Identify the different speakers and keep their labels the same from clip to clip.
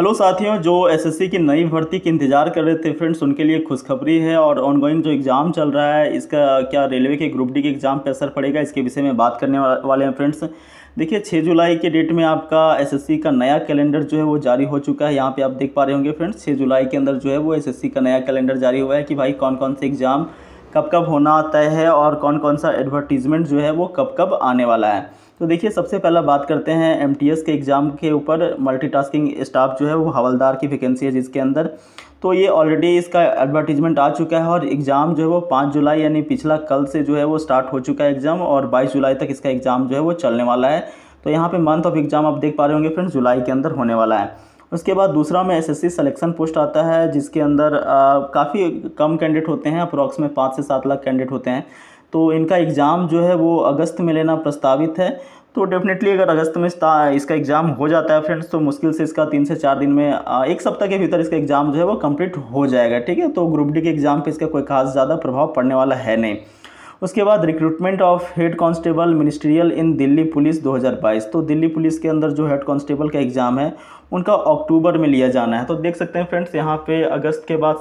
Speaker 1: Hello साथियों, जो SSC की नई भर्ती के इंतज़ार कर रहे थे फ्रेंड्स उनके लिए खुशखबरी है और ऑनगोइंग जो एग्ज़ाम चल रहा है, इसका क्या रेलवे के ग्रुप डी के एग्ज़ाम पे असर पड़ेगा, इसके विषय में बात करने वाले हैं फ्रेंड्स देखिए 6 जुलाई के डेट में आपका एसएससी का नया कैलेंडर जो है वो जारी हो चुका है, यहाँ पर आप देख पा रहे होंगे फ्रेंड्स छः जुलाई के अंदर जो है वो एसएससी का नया कैलेंडर जारी हुआ है कि भाई कौन कौन से एग्ज़ाम कब कब होना तय है और कौन कौन सा एडवर्टीज़मेंट जो है वो कब कब आने वाला है। तो देखिए, सबसे पहला बात करते हैं एमटीएस के एग्ज़ाम के ऊपर मल्टीटास्किंग स्टाफ जो है वो हवलदार की वैकेंसी है जिसके अंदर। तो ये ऑलरेडी इसका एडवर्टीजमेंट आ चुका है और एग्ज़ाम जो है वो पाँच जुलाई यानी पिछला कल से जो है वो स्टार्ट हो चुका है एग्ज़ाम और बाईस जुलाई तक इसका एग्ज़ाम जो है वो चलने वाला है। तो यहाँ पे मंथ ऑफ़ एग्ज़ाम आप देख पा रहे होंगे फ्रेंड्स, जुलाई के अंदर होने वाला है। उसके बाद दूसरा में एसएससी सिलेक्शन पोस्ट आता है, जिसके अंदर काफ़ी कम कैंडिडेट होते हैं अप्रॉक्स में पाँच से सात लाख कैंडिडेट होते हैं। तो इनका एग्ज़ाम जो है वो अगस्त में लेना प्रस्तावित है। तो डेफिनेटली अगर अगस्त में इसका एग्ज़ाम हो जाता है फ्रेंड्स तो मुश्किल से इसका तीन से चार दिन में एक सप्ताह के भीतर इसका एग्ज़ाम जो है वो कंप्लीट हो जाएगा, ठीक है? तो ग्रुप डी के एग्ज़ाम पे इसका कोई खास ज़्यादा प्रभाव पड़ने वाला है नहीं। उसके बाद recruitment of head constable ministerial in Delhi police 2022 तो दिल्ली पुलिस के अंदर जो हेड कांस्टेबल का एग्ज़ाम है, उनका अक्टूबर में लिया जाना है। तो देख सकते हैं फ्रेंड्स यहाँ पे अगस्त के बाद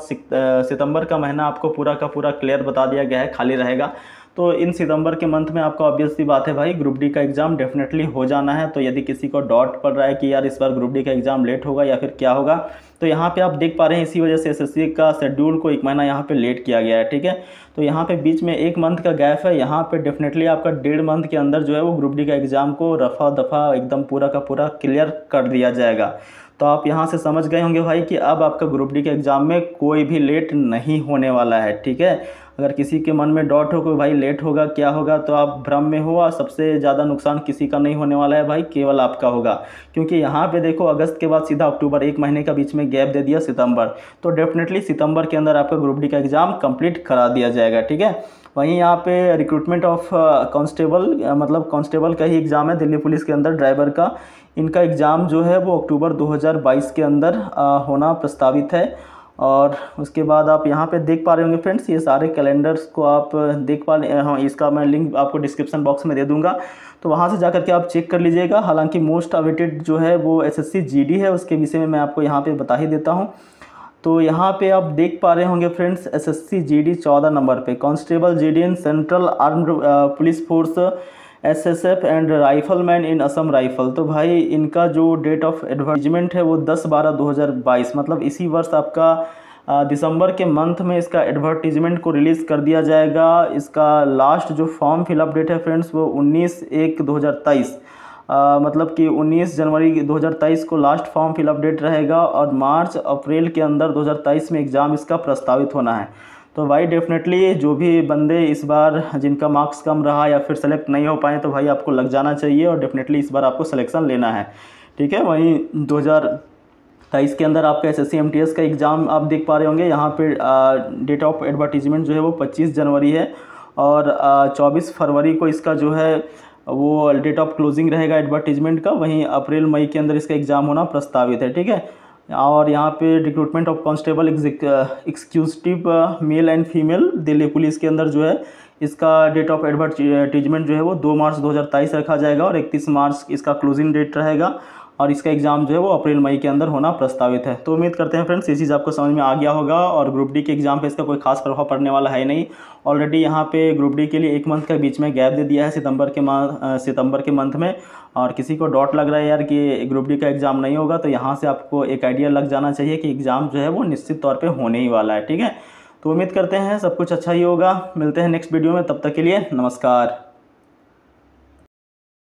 Speaker 1: सितंबर का महीना आपको पूरा का पूरा क्लियर बता दिया गया है, खाली रहेगा। तो इन सितंबर के मंथ में आपको ऑब्वियस सी बात है भाई ग्रुप डी का एग्ज़ाम डेफिनेटली हो जाना है। तो यदि किसी को डॉट पड़ रहा है कि यार इस बार ग्रुप डी का एग्ज़ाम लेट होगा या फिर क्या होगा तो यहाँ पे आप देख पा रहे हैं इसी वजह से एसएससी का शेड्यूल को एक महीना यहाँ पे लेट किया गया है, ठीक है? तो यहाँ पे बीच में एक मंथ का गैप है। यहाँ पे डेफिनेटली आपका डेढ़ मंथ के अंदर जो है वो ग्रुप डी का एग्ज़ाम को रफा दफ़ा एकदम पूरा का पूरा क्लियर कर दिया जाएगा। तो आप यहाँ से समझ गए होंगे भाई कि अब आपका ग्रुप डी के एग्ज़ाम में कोई भी लेट नहीं होने वाला है, ठीक है? अगर किसी के मन में डॉट हो कि भाई लेट होगा क्या होगा तो आप भ्रम में हो। और सबसे ज़्यादा नुकसान किसी का नहीं होने वाला है भाई केवल आपका होगा। क्योंकि यहाँ पे देखो अगस्त के बाद सीधा अक्टूबर एक महीने का बीच में गैप दे दिया सितंबर। तो डेफिनेटली सितंबर के अंदर आपका ग्रुप डी का एग्ज़ाम कंप्लीट करा दिया जाएगा ठीक है? वहीं यहाँ पे रिक्रूटमेंट ऑफ़ कांस्टेबल मतलब कांस्टेबल का ही एग्ज़ाम है दिल्ली पुलिस के अंदर ड्राइवर का। इनका एग्ज़ाम जो है वो अक्टूबर 2022 के अंदर uh, होना प्रस्तावित है। और उसके बाद आप यहाँ पे देख पा रहे होंगे फ्रेंड्स, ये सारे कैलेंडर्स को आप देख पा हाँ। इसका मैं लिंक आपको डिस्क्रिप्शन बॉक्स में दे दूँगा। तो वहाँ से जा कर के आप चेक कर लीजिएगा। हालाँकि मोस्ट अवेटेड जो है, वो एसएससी जीडी है। उसके विषय में मैं आपको यहाँ पे बता ही देता हूँ। तो यहाँ पे आप देख पा रहे होंगे फ्रेंड्स एसएससी जीडी चौदह नंबर पे। Constable GD in central armed police force SSF and rifleman in Assam rifle तो भाई इनका जो डेट ऑफ़ एडवर्टीजमेंट है वो 10 बारह 2022 मतलब इसी वर्ष आपका दिसंबर के मंथ में इसका एडवर्टीजमेंट को रिलीज़ कर दिया जाएगा। इसका लास्ट जो फॉर्म फिलअप डेट है फ्रेंड्स वो 19 एक 2023 आ, मतलब कि 19 जनवरी 2023 को लास्ट फॉर्म फिलअप डेट रहेगा और मार्च अप्रैल के अंदर 2023 में एग्ज़ाम इसका प्रस्तावित होना है। तो भाई डेफिनेटली जो भी बंदे इस बार जिनका मार्क्स कम रहा या फिर सेलेक्ट नहीं हो पाए तो भाई आपको लग जाना चाहिए और डेफिनेटली इस बार आपको सिलेक्शन लेना है। ठीक है, वहीं दो तेईस के अंदर आपका एस एस का एग्ज़ाम आप देख पा रहे होंगे। यहाँ पे डेट ऑफ़ एडवर्टीजमेंट जो है वो 25 जनवरी है और चौबीस फरवरी को इसका जो है वो डेट ऑफ़ क्लोजिंग रहेगा एडवर्टीजमेंट का। वहीं अप्रैल मई के अंदर इसका एग्ज़ाम होना प्रस्तावित है। ठीक है और यहाँ पे recruitment of constable executive male and female Delhi police के अंदर जो है, इसका डेट ऑफ़ एडवर्टीजमेंट जो है वो दो मार्च 2023 रखा जाएगा और 31 मार्च इसका क्लोजिंग डेट रहेगा। और इसका एग्ज़ाम जो है वो अप्रैल, मई के अंदर होना प्रस्तावित है। तो उम्मीद करते हैं फ्रेंड्स ये चीज़ आपको समझ में आ गया होगा और ग्रुप डी के एग्ज़ाम पे इसका कोई खास प्रभाव पड़ने वाला है नहीं। ऑलरेडी यहाँ पे ग्रुप डी के लिए एक मंथ के बीच में गैप दे दिया है सितंबर के माह सितंबर के मंथ में। और किसी को डॉट लग रहा है यार कि ग्रुप डी का एग्ज़ाम नहीं होगा तो यहाँ से आपको एक आइडिया लग जाना चाहिए कि एग्ज़ाम जो है वो निश्चित तौर पर होने ही वाला है, ठीक है? तो उम्मीद करते हैं सब कुछ अच्छा ही होगा। मिलते हैं नेक्स्ट वीडियो में, तब तक के लिए नमस्कार।